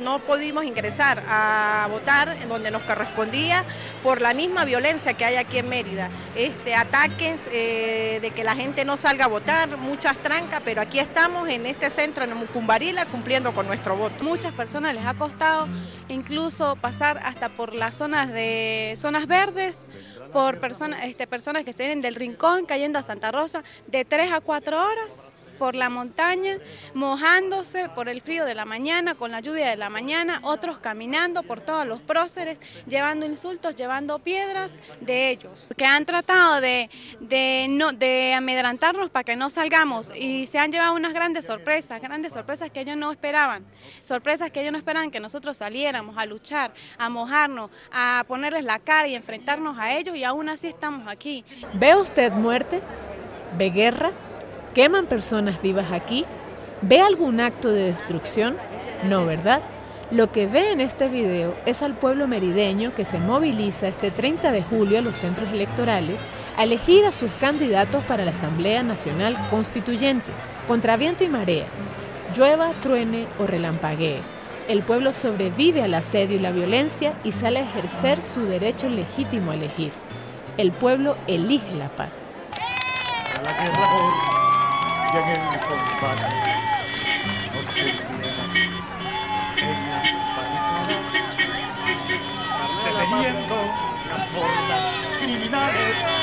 No pudimos ingresar a votar en donde nos correspondía por la misma violencia que hay aquí en Mérida. Este, ataques eh, de que la gente no salga a votar, muchas trancas, pero aquí estamos en este centro, en Mucumbarila, cumpliendo con nuestro voto. Muchas personas les ha costado incluso pasar hasta por las zonas de zonas verdes, por personas, este, personas que se vienen del rincón cayendo a Santa Rosa de 3 a 4 horas por la montaña, mojándose por el frío de la mañana, con la lluvia de la mañana, otros caminando por todos los próceres, llevando insultos, llevando piedras de ellos, que han tratado de, de, no, de amedrantarnos para que no salgamos y se han llevado unas grandes sorpresas, grandes sorpresas que ellos no esperaban, sorpresas que ellos no esperaban que nosotros saliéramos a luchar, a mojarnos, a ponerles la cara y enfrentarnos a ellos y aún así estamos aquí. ¿Ve usted muerte? ¿Ve guerra? ¿Queman personas vivas aquí? ¿Ve algún acto de destrucción? No, ¿verdad? Lo que ve en este video es al pueblo merideño que se moviliza este 30 de julio a los centros electorales a elegir a sus candidatos para la Asamblea Nacional Constituyente, contra viento y marea, llueva, truene o relampaguee. El pueblo sobrevive al asedio y la violencia y sale a ejercer su derecho legítimo a elegir. El pueblo elige la paz ya en el combate nos sentiremos en las barricadas, deteniendo las hordas criminales.